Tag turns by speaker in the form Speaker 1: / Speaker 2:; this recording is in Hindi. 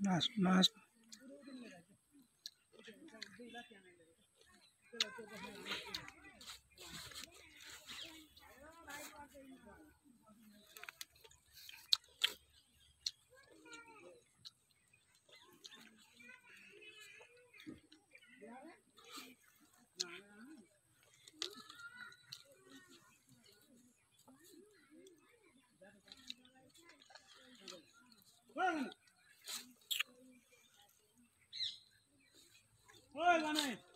Speaker 1: नाश नाश जाना है